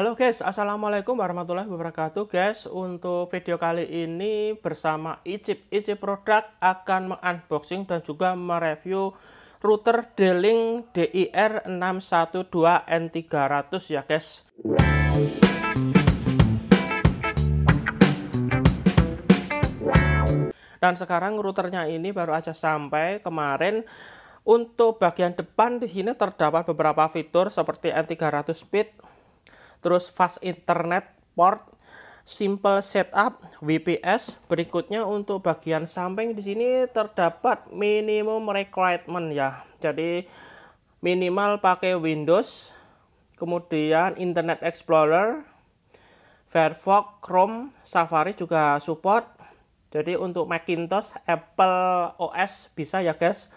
Halo guys, Assalamualaikum warahmatullahi wabarakatuh guys. Untuk video kali ini bersama Icip. Icip Produk akan mengunboxing dan juga mereview router D-Link DIR612N300 ya guys. Dan sekarang routernya ini baru aja sampai kemarin. Untuk bagian depan di sini terdapat beberapa fitur seperti N300 speed, terus fast internet port, simple setup, VPS. Berikutnya untuk bagian samping di sini terdapat minimum requirement ya. Jadi minimal pakai Windows, kemudian Internet Explorer, Firefox, Chrome, Safari juga support jadi untuk Macintosh, Apple OS bisa ya guys.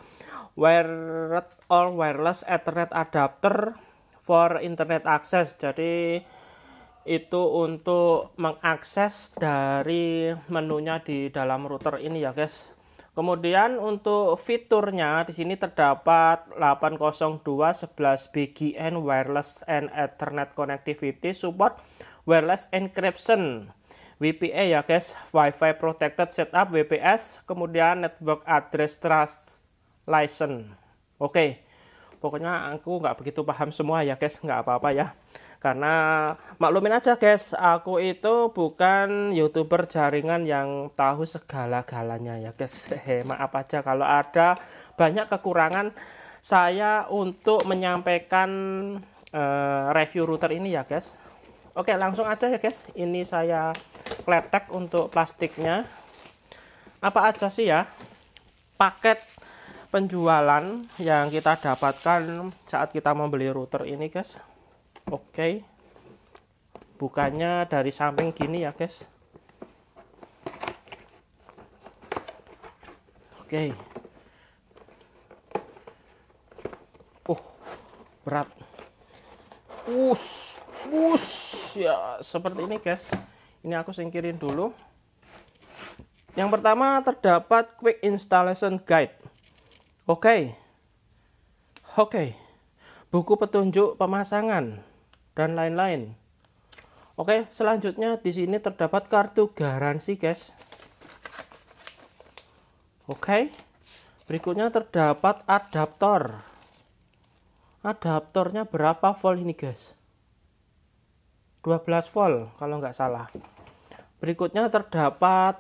Wired or wireless Ethernet adapter for internet access. Jadi itu untuk mengakses dari menunya di dalam router ini ya guys. Kemudian untuk fiturnya di sini terdapat 802 11 BGN wireless and Ethernet connectivity support wireless encryption WPA ya guys, Wi-Fi Protected Setup WPS, kemudian Network Address Trust License. Oke, pokoknya aku nggak begitu paham semua ya guys, nggak apa-apa ya. Karena maklumin aja guys, aku itu bukan youtuber jaringan yang tahu segala-galanya ya guys. Hehe, maaf aja kalau ada banyak kekurangan saya untuk menyampaikan uh, review router ini ya guys. Oke langsung aja ya guys, ini saya kletek untuk plastiknya apa aja sih ya paket penjualan yang kita dapatkan saat kita membeli router ini guys. Oke. Bukannya dari samping gini ya guys. Oke. Uh berat. Us us. Ya seperti ini guys. Ini aku singkirin dulu. Yang pertama terdapat quick installation guide oke. Oke. Buku petunjuk pemasangan dan lain-lain. Oke selanjutnya di sini terdapat kartu garansi guys. Oke. Berikutnya terdapat adaptor. Adaptornya berapa volt ini guys? 12 volt kalau nggak salah. Berikutnya terdapat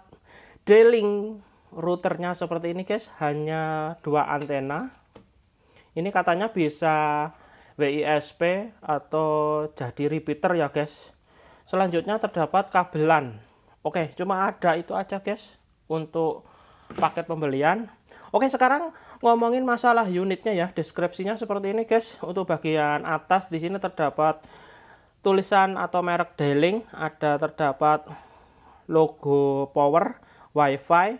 D-Link routernya seperti ini guys. Hanya dua antena. Ini katanya bisa WISP atau jadi repeater ya guys. Selanjutnya terdapat kabelan. Oke cuma ada itu aja guys untuk paket pembelian. Oke sekarang ngomongin masalah unitnya ya. Deskripsinya seperti ini guys. Untuk bagian atas di sini terdapat tulisan atau merek Deling ada terdapat logo power, wifi,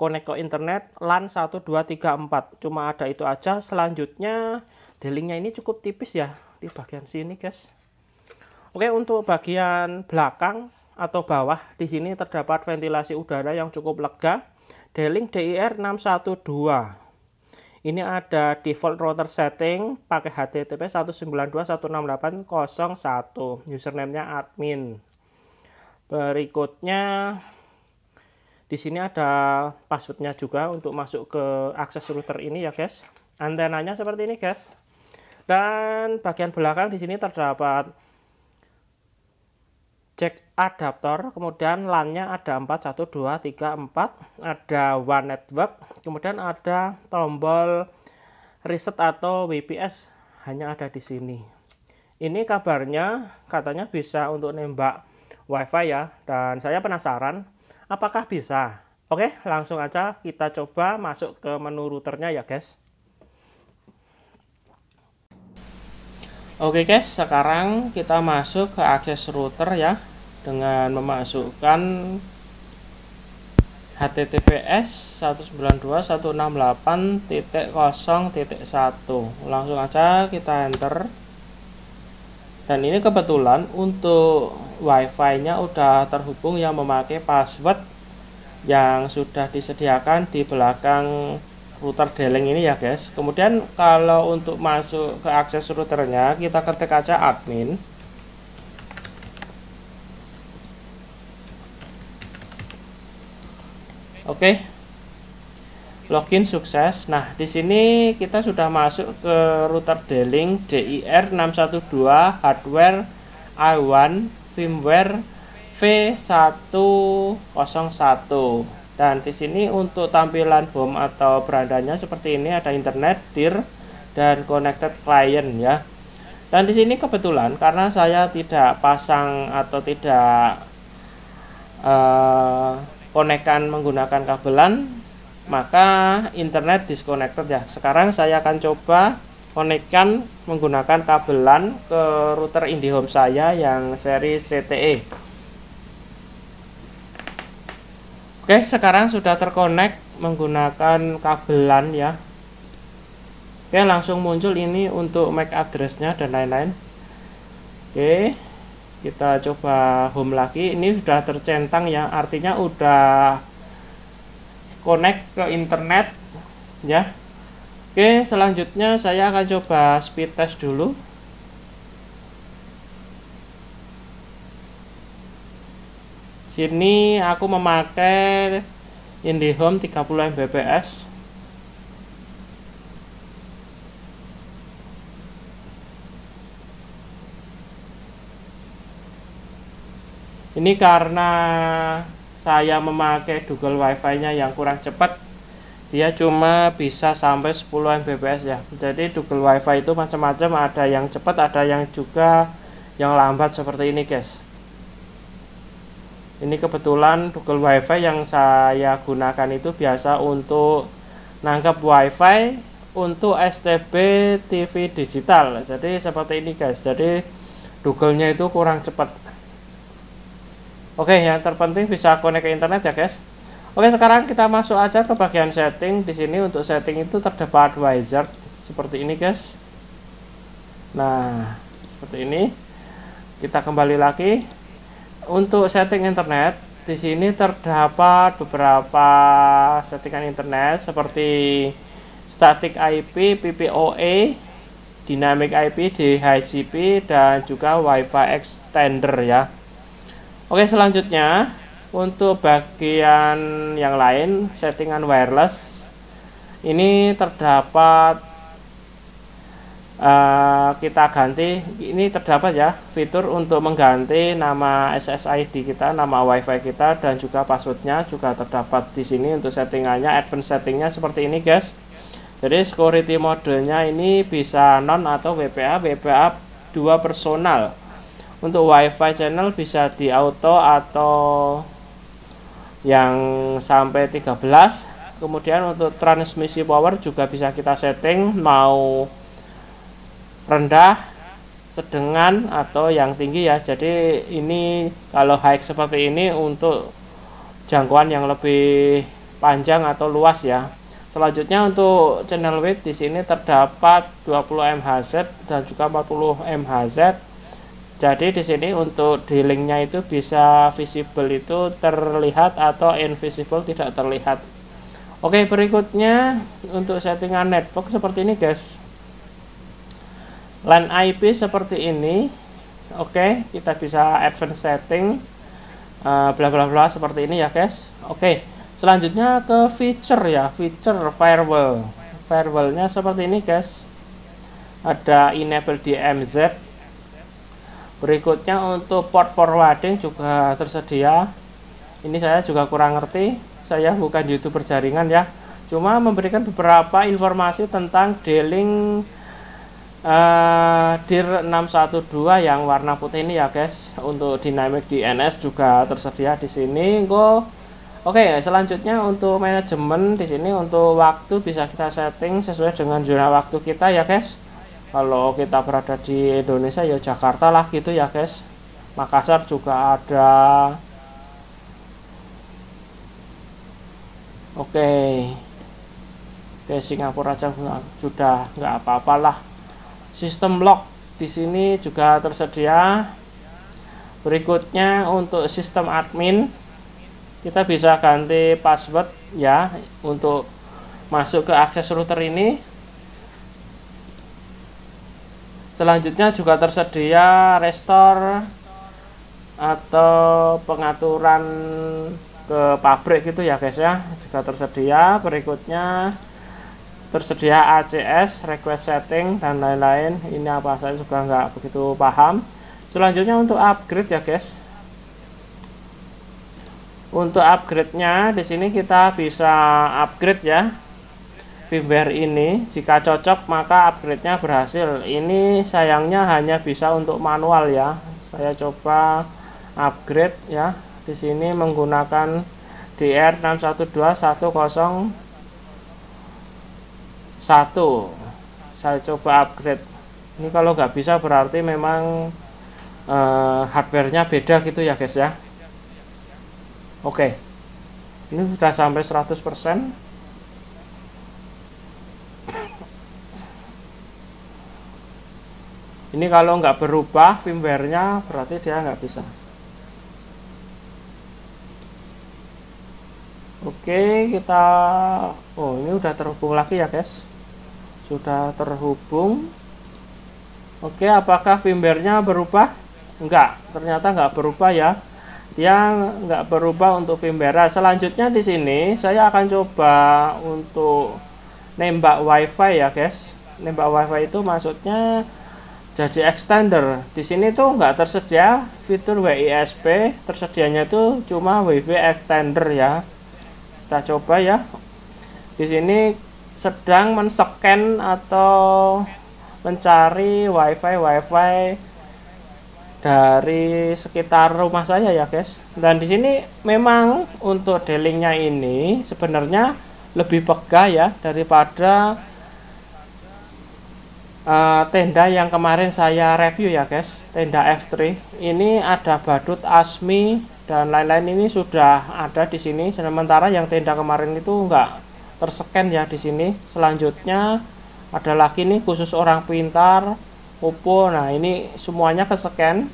connect ke internet, LAN 1, 2, 3, 4 cuma ada itu aja. Selanjutnya Delingnya ini cukup tipis ya di bagian sini guys. Oke untuk bagian belakang atau bawah di sini terdapat ventilasi udara yang cukup lega. Deling DIR 612 ini ada default router setting pakai HTTP 192.168.01 username-nya admin. Berikutnya di sini ada passwordnya juga untuk masuk ke akses router ini ya guys. Antenanya seperti ini guys. Dan bagian belakang di sini terdapat jack adaptor kemudian LAN-nya ada 4 1 2 3 4 ada one network kemudian ada tombol reset atau WPS hanya ada di sini. Ini kabarnya katanya bisa untuk nembak wifi ya. Dan saya penasaran apakah bisa? Oke langsung aja kita coba masuk ke menu routernya ya guys. Oke guys, sekarang kita masuk ke akses router ya dengan memasukkan HTTPS 192.168.0.1 langsung aja kita enter. Dan ini kebetulan untuk wifi-nya sudah terhubung yang memakai password yang sudah disediakan di belakang router deleng ini ya guys. Kemudian kalau untuk masuk ke akses routernya kita ketik aja admin. Oke. Okay. login sukses. Nah di sini kita sudah masuk ke router deleng DIR612 hardware I1 firmware V101 dan di sini untuk tampilan home atau berandanya seperti ini ada internet, dir dan connected client ya. Dan di sini kebetulan karena saya tidak pasang atau tidak uh, konekkan menggunakan kabelan, maka internet disconnected ya. Sekarang saya akan coba konekkan menggunakan kabelan ke router IndiHome saya yang seri CTE. Oke, sekarang sudah terkonek menggunakan kabelan ya. Oke, langsung muncul ini untuk MAC addressnya dan lain-lain. Oke, kita coba home lagi. Ini sudah tercentang ya, artinya udah connect ke internet ya. Oke, selanjutnya saya akan coba speed test dulu. sini aku memakai IndiHome 30 Mbps ini karena saya memakai Google Wi-Fi nya yang kurang cepat dia cuma bisa sampai 10 Mbps ya. Jadi Google Wi-Fi itu macam-macam. Ada yang cepat ada yang juga yang lambat seperti ini guys. Ini kebetulan Google WiFi yang saya gunakan itu biasa untuk nangkep WiFi untuk STB TV digital. Jadi seperti ini guys. Jadi Google-nya itu kurang cepat. Oke yang terpenting bisa connect ke internet ya guys Oke sekarang kita masuk aja ke bagian setting. Di sini untuk setting itu terdapat wizard seperti ini guys. Nah seperti ini. Kita kembali lagi. Untuk setting internet di sini terdapat beberapa settingan internet seperti static IP, PPOE, dynamic IP, DHCP dan juga WiFi extender ya. Oke, selanjutnya untuk bagian yang lain settingan wireless ini terdapat uh, kita ganti ini terdapat ya fitur untuk mengganti nama SSID kita nama WiFi kita dan juga passwordnya juga terdapat di sini untuk settingannya advance settingnya seperti ini guys. Jadi security modenya ini bisa non atau WPA WPA dua personal. Untuk WiFi channel bisa di auto atau yang sampai 13 kemudian untuk transmisi power juga bisa kita setting mau rendah sedengan atau yang tinggi ya. Jadi ini kalau high seperti ini untuk jangkauan yang lebih panjang atau luas ya. Selanjutnya untuk channel width di sini terdapat 20 MHz dan juga 40 MHz jadi di sini untuk di linknya itu bisa visible itu terlihat atau invisible tidak terlihat. Oke berikutnya untuk settingan network seperti ini guys. LAN IP seperti ini. Oke kita bisa advance setting uh, bla bla bla seperti ini ya guys. Oke selanjutnya ke feature ya feature firewall. Firewallnya seperti ini guys. Ada enable DMZ berikutnya untuk port forwarding juga tersedia. Ini saya juga kurang ngerti. Saya bukan youtuber jaringan ya. Cuma memberikan beberapa informasi tentang dealing uh, DIR 612 yang warna putih ini ya guys. Untuk dynamic DNS juga tersedia di sini. Go. Oke okay, selanjutnya untuk manajemen di sini untuk waktu bisa kita setting sesuai dengan zona waktu kita ya guys kalau kita berada di Indonesia ya Jakarta lah gitu ya guys. Makassar juga ada. Oke. Okay. Oke Singapura aja sudah nggak apa-apalah sistem lock di sini juga tersedia. Berikutnya untuk sistem admin kita bisa ganti password ya untuk masuk ke akses router ini selanjutnya juga tersedia restore atau pengaturan ke pabrik gitu ya guys ya. Juga tersedia. Berikutnya tersedia ACS request setting dan lain-lain. Ini apa saya juga nggak begitu paham. Selanjutnya untuk upgrade ya guys. Untuk upgrade-nya di sini kita bisa upgrade ya firmware ini jika cocok maka upgrade-nya berhasil. Ini sayangnya hanya bisa untuk manual ya. Saya coba upgrade ya. Di sini menggunakan DR612101 saya coba upgrade. Ini kalau nggak bisa berarti memang uh, hardware-nya beda gitu ya guys ya. Oke. Ini sudah sampai 100% ini kalau nggak berubah firmware-nya berarti dia nggak bisa Oke, kita Oh, ini udah terhubung lagi ya, guys. Sudah terhubung. Oke, apakah firmware-nya berubah? Enggak, ternyata enggak berubah ya. Dia enggak berubah untuk firmware. Nah, selanjutnya di sini saya akan coba untuk nembak WiFi ya, guys. Nembak WiFi itu maksudnya jadi extender. Di sini tuh enggak tersedia fitur WISP, tersedianya itu cuma WiFi extender ya. Kita coba ya. Di sini sedang men-scan atau mencari wifi wifi dari sekitar rumah saya ya guys. Dan di sini memang untuk delingnya ini sebenarnya lebih pegah ya daripada uh, tenda yang kemarin saya review ya guys. Tenda F3 ini ada badut asmi dan lain-lain. Ini sudah ada di sini. Sementara yang tenda kemarin itu enggak terscan ya di sini. Selanjutnya ada lagi nih khusus orang pintar Oppo. Nah ini semuanya ke scan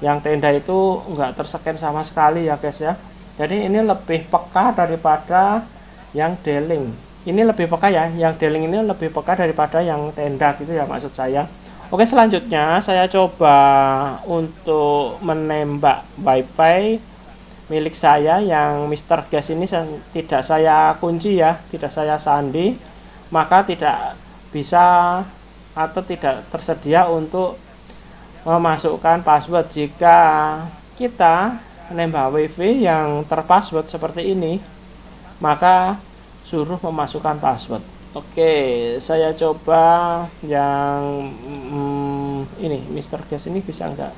yang tenda itu enggak terscan sama sekali ya guys ya. Jadi ini lebih peka daripada yang deling ini lebih peka ya yang deling ini lebih peka daripada yang tenda gitu ya maksud saya. Oke selanjutnya saya coba untuk menembak wifi milik saya yang Mister Gas ini tidak saya kunci ya, tidak saya sandi, maka tidak bisa atau tidak tersedia untuk memasukkan password jika kita menembak wifi yang terpassword seperti ini. Maka suruh memasukkan password oke saya coba yang hmm, ini Mister Gas ini bisa enggak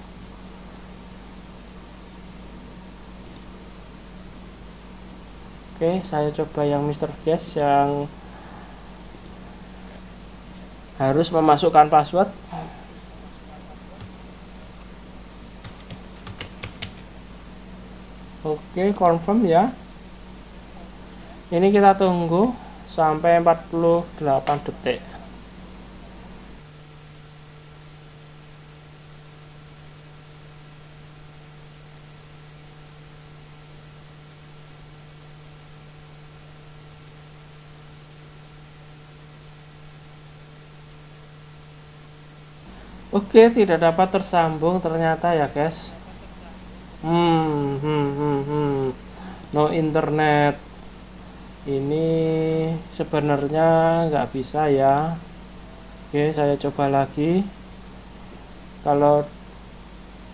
Oke, saya coba yang Mr. Guest yang harus memasukkan password. Oke, confirm ya. Ini kita tunggu sampai 48 detik. Oke, tidak dapat tersambung ternyata ya, guys. Hmm, hmm, hmm, hmm. No internet. Ini sebenarnya nggak bisa ya. Oke, saya coba lagi. Kalau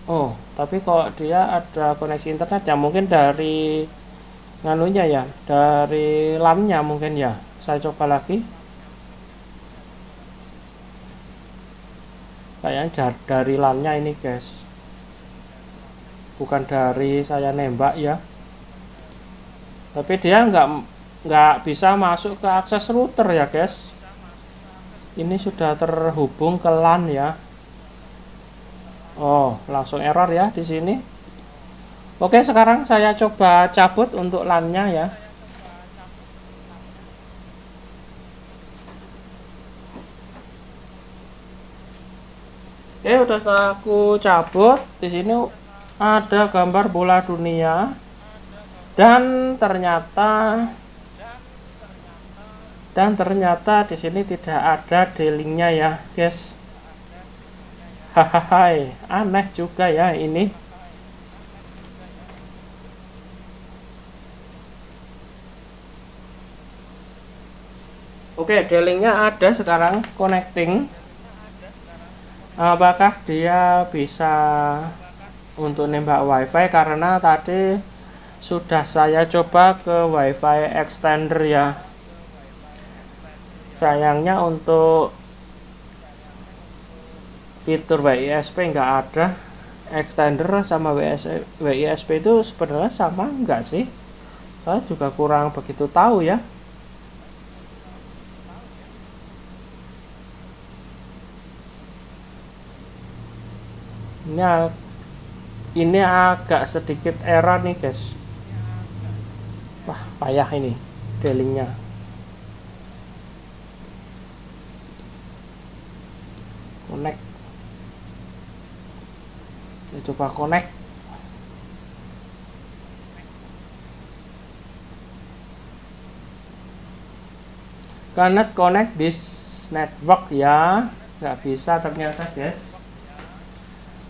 Oh, tapi kok dia ada koneksi internet ya mungkin dari nganunya ya, dari LAN-nya mungkin ya. Saya coba lagi. kayaknya dari lannya ini guys bukan dari saya nembak ya tapi dia nggak nggak bisa masuk ke akses router ya guys. Ini sudah terhubung ke LAN ya. Oh langsung error ya di sini. Oke sekarang saya coba cabut untuk LAN-nya ya. Oke, udah aku cabut, di sini ada gambar bola dunia. Dan ternyata dan ternyata di sini tidak ada dealingnya ya guys. Hahaha aneh juga ya ini. Oke dealingnya ada sekarang connecting. Apakah dia bisa untuk nembak wifi? Karena tadi sudah saya coba ke wifi extender ya. Sayangnya untuk fitur WISP nggak ada extender sama WISP itu sebenarnya sama nggak sih? Saya juga kurang begitu tahu ya. ini ini agak sedikit error nih guys wah payah ini delingnya connect kita coba connect connect connect this network ya nggak bisa ternyata guys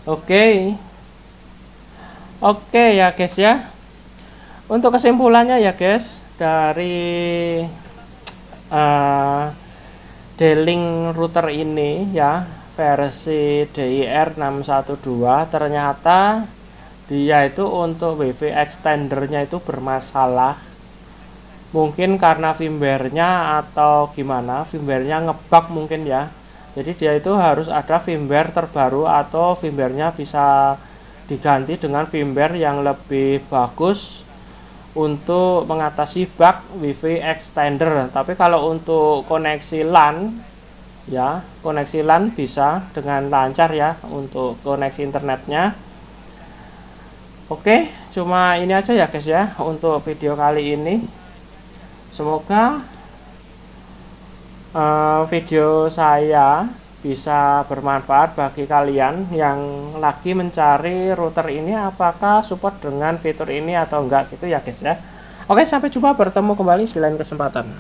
Oke. Okay. Oke okay, ya guys ya. Untuk kesimpulannya ya guys dari uh, D-Link router ini ya versi DIR 612 ternyata dia itu untuk WiFi extendernya itu bermasalah mungkin karena firmware-nya atau gimana firmware-nya ngebug mungkin ya jadi dia itu harus ada firmware terbaru atau firmware-nya bisa diganti dengan firmware yang lebih bagus untuk mengatasi bug WiFi extender. Tapi kalau untuk koneksi LAN ya, koneksi LAN bisa dengan lancar ya untuk koneksi internetnya. Oke, cuma ini aja ya guys ya untuk video kali ini. Semoga uh, video saya bisa bermanfaat bagi kalian yang lagi mencari router ini apakah support dengan fitur ini atau enggak gitu ya guys ya Oke sampai jumpa bertemu kembali di lain kesempatan